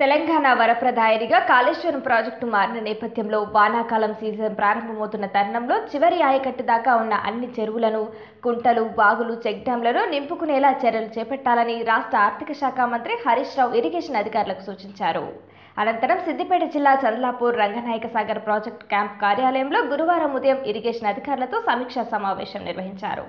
Telangana వరప్రదాయనిగా Kaleshwaram project మారిన నేపథ్యంలో వానాకాలం సీజన్ ప్రారంభమవుతున్న తరుణంలో చివరి ఆయకట్టు దాకా ఉన్న అన్ని చెరువులను కుంటలు బాగులు చెక్ డ్యాంలను నింపుకునేలా చర్యలు చేపట్టాలని రాష్ట్ర ఆర్థిక శాఖ మంత్రి హరీష్ రావు ఇరిగేషన్ అధికారులకు సూచించారు. అనంతరం సిద్దిపేట జిల్లా చంద్లాపూర్ రంగనాయక సాగర్ ప్రాజెక్టు క్యాంప్ కార్యాలయంలో గురువారం ఉదయం ఇరిగేషన్ అధికారులతో సమీక్షా సమావేశం నిర్వహించారు.